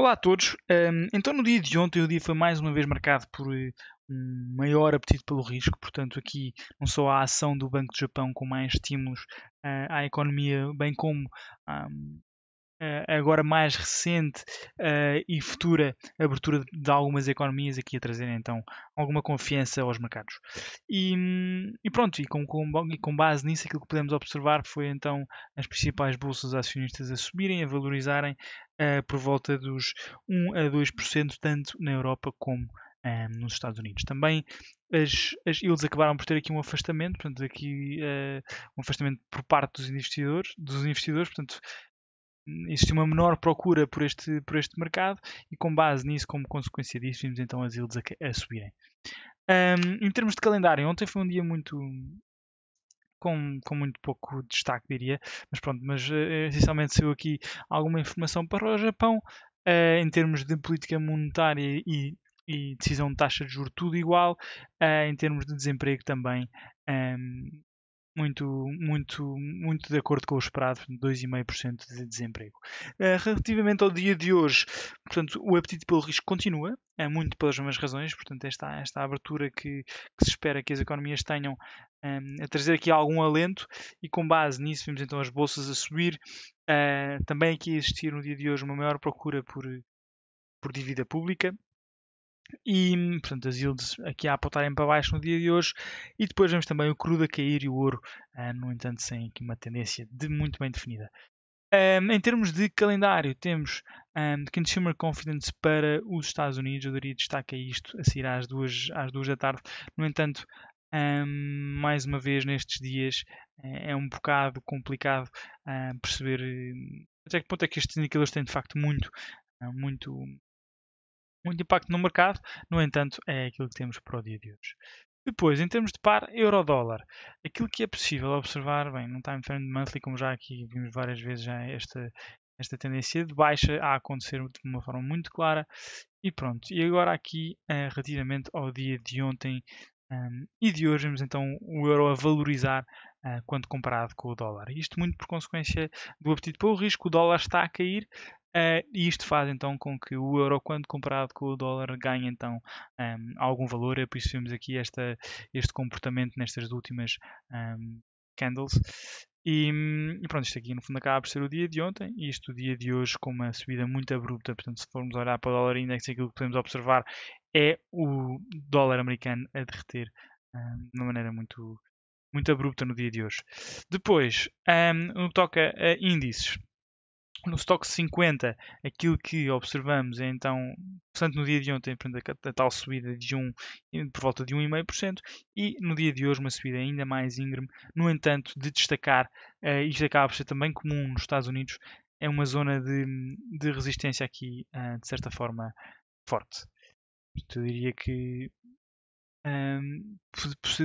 Olá a todos. Então, no dia de ontem, o dia foi mais uma vez marcado por uh, um maior apetite pelo risco. Portanto, aqui não só a ação do Banco do Japão com mais estímulos uh, à economia, bem como agora mais recente uh, e futura abertura de algumas economias aqui a trazer então alguma confiança aos mercados. E, e pronto, e com, com, e com, base nisso, aquilo que podemos observar foi então as principais bolsas acionistas a subirem, a valorizarem uh, por volta dos 1 a 2%, tanto na Europa como nos Estados Unidos. Também as, as yields acabaram por ter aqui um afastamento, portanto, aqui uh, um afastamento por parte dos investidores, dos investidores, portanto, existe uma menor procura por este, por este mercado e com base nisso, como consequência disso, vimos então as yields a, a subirem. Um, em termos de calendário, ontem foi um dia muito com, com muito pouco destaque, diria, mas pronto, mas uh, essencialmente saiu aqui alguma informação para o Japão uh, em termos de política monetária e, e decisão de taxa de juros, tudo igual, uh, em termos de desemprego também. Um, muito, muito, muito de acordo com o esperado, 2,5% de desemprego. Uh, relativamente ao dia de hoje, portanto, o apetite pelo risco continua, é muito pelas mesmas razões, portanto, esta, esta abertura que, que se espera que as economias tenham um, ehm, a trazer aqui algum alento. E com base nisso vemos então as bolsas a subir, uh, também aqui a existir no dia de hoje uma maior procura por, por dívida pública, e, portanto, as yields aqui a apontarem para baixo no dia de hoje. E depois vemos também o crudo a cair e o ouro, uh, no entanto, sem aqui uma tendência de muito bem definida. Um, em termos de calendário, temos um, Consumer Confidence para os Estados Unidos. Eu daria destaque a isto a sair às duas, às duas da tarde. No entanto, um, mais uma vez nestes dias é, é um bocado complicado perceber até que ponto é que estes indicadores têm de facto muito, muito muito impacto no mercado, no entanto, é aquilo que temos para o dia de hoje. Depois, em termos de par euro-dólar, aquilo que é possível observar, bem, não time frame monthly, como já aqui vimos várias vezes já esta, esta tendência de baixa a acontecer de uma forma muito clara. E pronto, e agora aqui, uh, relativamente ao dia de ontem um, e de hoje, vemos então o euro a valorizar uh, quando comparado com o dólar. Isto muito por consequência do apetite pelo risco, o dólar está a cair, Uh, e isto faz então com que o euro, quando comparado com o dólar, ganhe então um, ehm, algum valor. É por isso vemos aqui esta, este comportamento nestas últimas um, ehm, candles. E, e, pronto, isto aqui no fundo acaba por ser o dia de ontem e isto o dia de hoje com uma subida muito abrupta. Portanto, se formos olhar para o dólar index, aquilo que podemos observar é o dólar americano a derreter um, ehm, de uma maneira muito, muito abrupta no dia de hoje. Depois, no que toca a índices, no Stock 50, aquilo que observamos é então, portanto, no dia de ontem, a, a tal subida de um, por volta de 1,5%, e no dia de hoje uma subida ainda mais íngreme. No entanto, de destacar, uh, isto acaba por ser também comum nos Estados Unidos, é uma zona de, de resistência aqui, uh, de certa forma, forte. Eu diria que um,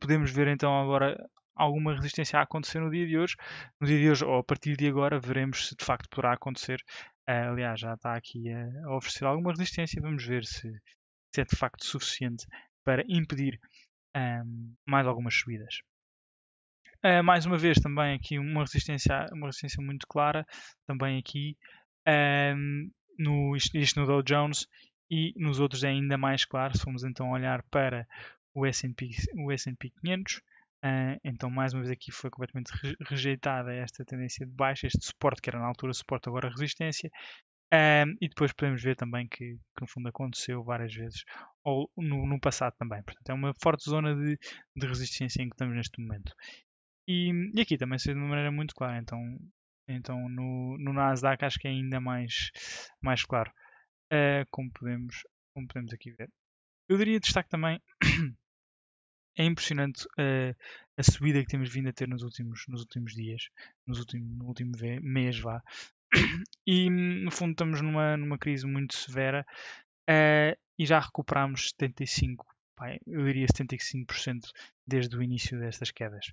podemos ver então agora alguma resistência a acontecer no dia de hoje. No dia de hoje, ou a partir de agora, veremos se de facto poderá acontecer. Uh, aliás, já está aqui a, oferecer alguma resistência. Vamos ver se, se é de facto suficiente para impedir um, mais algumas subidas. Uh, mais uma vez, também aqui uma resistência, uma resistência muito clara, também aqui um, no, isto no Dow Jones e nos outros é ainda mais claro. Se formos então olhar para o S&P, o S&P 500, Uh, então, mais uma vez, aqui foi completamente rejeitada esta tendência de baixa, este suporte, que era na altura suporte, agora resistência. Uh, e depois podemos ver também que, que, no fundo aconteceu várias vezes, ou no, no, passado também. Portanto, é uma forte zona de, de resistência em que estamos neste momento. E, e aqui também se de uma maneira muito clara. Então, então no, no Nasdaq acho que é ainda mais, mais claro, uh, como, podemos, como podemos aqui ver. Eu daria destaque também é impressionante uh, a subida que temos vindo a ter nos últimos, nos últimos dias, nos últimos, no último mês, vá. E no fundo estamos numa, numa crise muito severa uh, e já recuperamos 75, pá, eu diria 75% desde o início destas quedas.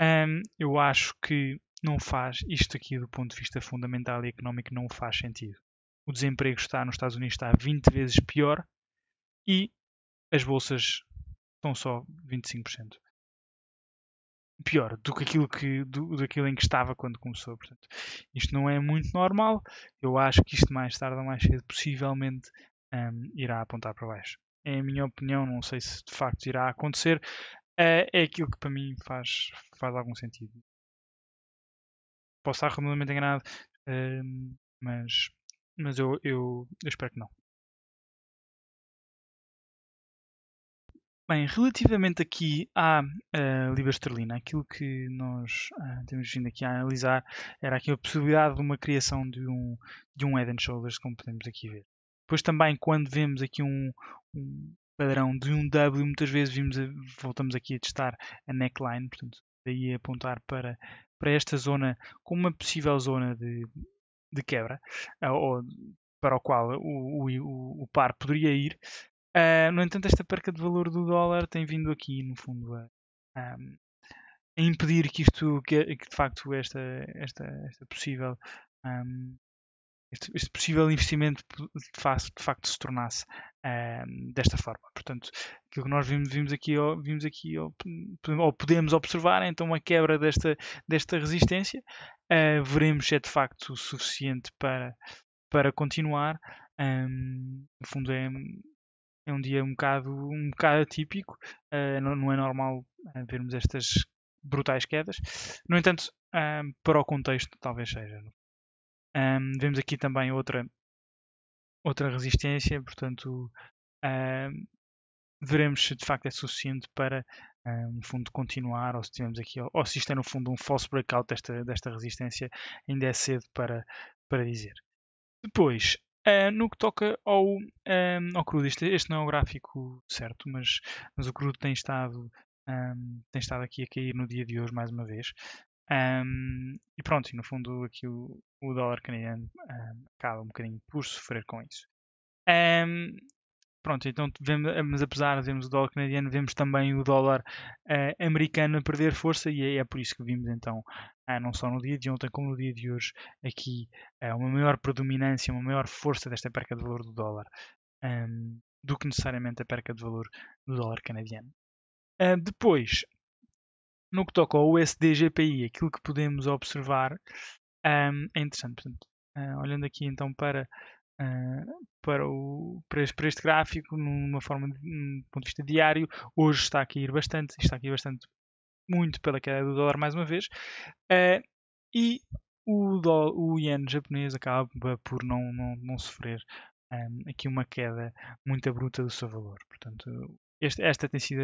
Um, eu acho que não faz isto aqui do ponto de vista fundamental e económico não faz sentido. O desemprego está nos Estados Unidos está 20 vezes pior e as bolsas estão só 25%. pior do que aquilo que do, daquilo em que estava quando começou. Portanto, isto não é muito normal. Eu acho que isto mais tarde ou mais cedo possivelmente um, irá apontar para baixo. É a minha opinião, não sei se de facto irá acontecer. Uh, é aquilo que para mim faz, faz algum sentido. Posso estar remotamente enganado, uh, mas, mas eu, eu, eu espero que não. Bem, relativamente aqui à uh, libra esterlina, aquilo que nós uh, temos vindo aqui a analisar era aqui a possibilidade de uma criação de um, de um head shoulders, como podemos aqui ver. Depois também, quando vemos aqui um, um padrão de um W, muitas vezes vimos a, voltamos aqui a testar a neckline, portanto, daí apontar para, para esta zona como uma possível zona de, de quebra, uh, ou para o qual o, o, o par poderia ir, Uh, no entanto, esta perca de valor do dólar tem vindo aqui, no fundo, a, a, impedir que isto, que, que, de facto, esta, esta, esta possível, um, este, este, possível investimento de, facto, de facto se tornasse um, desta forma. Portanto, aquilo que nós vimos, vimos aqui, vimos aqui ou, ou podemos observar, é, então, uma quebra desta, desta resistência. Uh, veremos se é de facto suficiente para, para continuar. Um, no fundo, é é um dia um bocado, um bocado atípico, uh, não, não, é normal uh, vermos estas brutais quedas. No entanto, um, para o contexto, talvez seja. Um, vemos aqui também outra, outra resistência, portanto, um, veremos se de facto é suficiente para, no fundo, continuar, ou se tivemos aqui, ou, ou, se isto é no fundo um false breakout desta, desta resistência, ainda é cedo para, para dizer. Depois, Uh, no que toca ao, um, ao crudo, este, este, não é o gráfico certo, mas, mas o crudo tem estado, um, tem estado aqui a cair no dia de hoje mais uma vez. Um, e pronto, e no fundo aqui o, o dólar canadiano acaba um bocadinho por sofrer com isso. Pronto, então vemos, mas apesar de vermos o dólar canadiano, vemos também o dólar uh, americano a perder força e é, é, por isso que vimos então, uh, não só no dia de ontem como no dia de hoje, aqui uh, uma maior predominância, uma maior força desta perca de valor do dólar um, ehm, do que necessariamente a perca de valor do dólar canadiano. depois, no que toca ao USD-GPI, aquilo que podemos observar um, ehm, é interessante. Portanto, olhando aqui então para uh, para, o, para, este, para, este, gráfico, numa forma de, num ponto de vista diário, hoje está a cair bastante, está a cair bastante muito pela queda do dólar mais uma vez, uh, e o, dólar, o japonês acaba por não, não, não sofrer um, aqui uma queda muito bruta do seu valor. Portanto, este, esta tem sido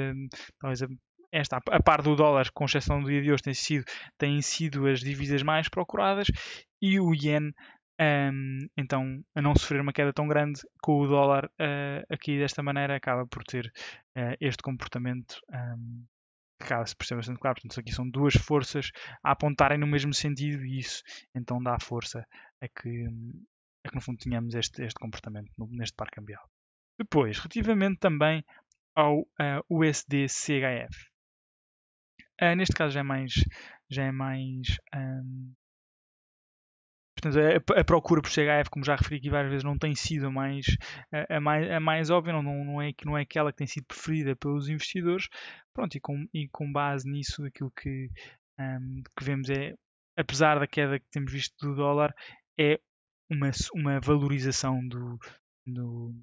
talvez a, esta, a par do dólar, com exceção do dia de hoje, tem sido, têm sido as divisas mais procuradas e o yen um, então, a não sofrer uma queda tão grande com o dólar uh, aqui desta maneira, acaba por ter uh, este comportamento um, que acaba-se por ser bastante claro. Portanto, aqui são duas forças a apontarem no mesmo sentido e isso então dá força a que, a que no fundo tenhamos este, este comportamento neste par cambial. Depois, relativamente também ao uh, USD-CHF. Uh, neste caso já é mais, já é mais um, Portanto, a, a, procura por CHF, como já referi aqui várias vezes, não tem sido a mais, a, mais, a mais óbvia, não, não, é, não é aquela que tem sido preferida pelos investidores. Pronto, e com, e com base nisso, aquilo que, um, que vemos é, apesar da queda que temos visto do dólar, é uma, uma valorização do, do,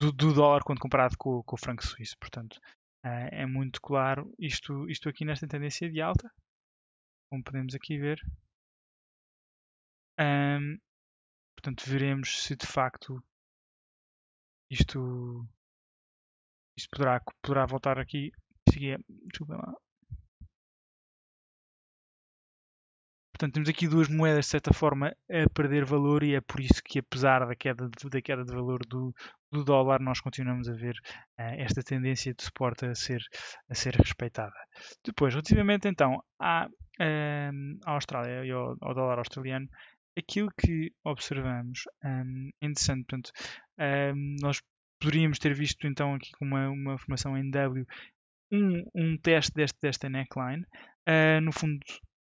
do, do dólar quando comparado com, com o franco suíço. Portanto, uh, é muito claro isto, isto aqui nesta tendência de alta, como podemos aqui ver. Um, portanto, veremos se de facto isto, isto poderá, poderá voltar aqui. Seguir, desculpa lá. Portanto, temos aqui duas moedas de certa forma a perder valor e é por isso que, apesar da queda de, da queda de valor do, do dólar, nós continuamos a ver uh, esta tendência de suporte a ser, a ser respeitada. Depois, relativamente então à, uh, à Austrália e ao, ao dólar australiano, aquilo que observamos um, é interessante. Portanto, um, nós poderíamos ter visto então aqui com uma, uma formação em W um, um teste deste, desta neckline. Uh, no fundo,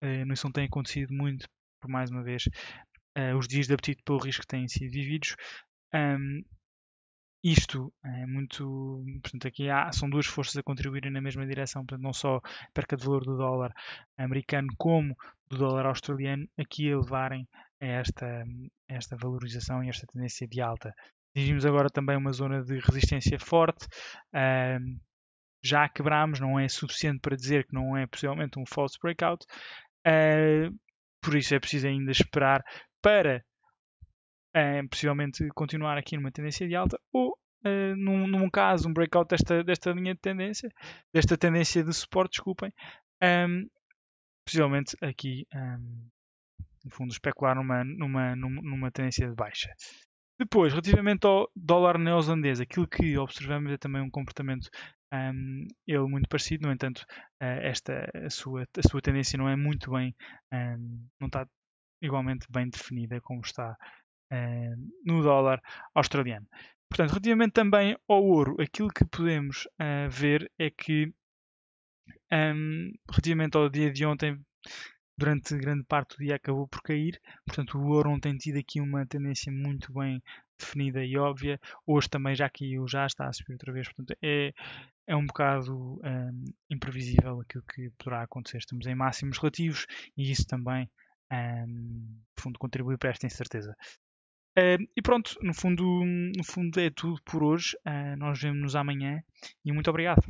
uh, isso não tem acontecido muito, por mais uma vez, uh, os dias de apetite pelo risco têm sido vividos. Um, isto é muito. Portanto, aqui há, são duas forças a contribuírem na mesma direção, portanto, não só a perca de valor do dólar americano, como do dólar australiano, aqui a levarem a esta, a esta valorização e esta tendência de alta. Atingimos agora também uma zona de resistência forte. Uh, já quebramos, não é suficiente para dizer que não é possivelmente um false breakout. Uh, por isso é preciso ainda esperar para uh, possivelmente continuar aqui numa tendência de alta ou uh, num, num, caso um breakout desta, desta linha de tendência, desta tendência de suporte, desculpem, um, possivelmente aqui um, no fundo especular numa, numa, numa tendência de baixa. Depois, relativamente ao dólar neozelandês, aquilo que observamos é também um comportamento um, ele muito parecido, no entanto, uh, esta, a, sua, a sua tendência não é muito bem, um, não está igualmente bem definida como está uh, no dólar australiano. Portanto, relativamente também ao ouro, aquilo que podemos uh, ver é que, um, relativamente ao dia de ontem, durante grande parte do dia acabou por cair, portanto o ouro tem tido aqui uma tendência muito bem definida e óbvia. Hoje também já caiu, já está a subir outra vez, portanto é, é um bocado um, imprevisível aquilo que poderá acontecer. Estamos em máximos relativos e isso também, um, no fundo, contribui para esta incerteza. Uh, e pronto, no fundo, no fundo é tudo por hoje. Uh, nós vemos-nos amanhã e muito obrigado.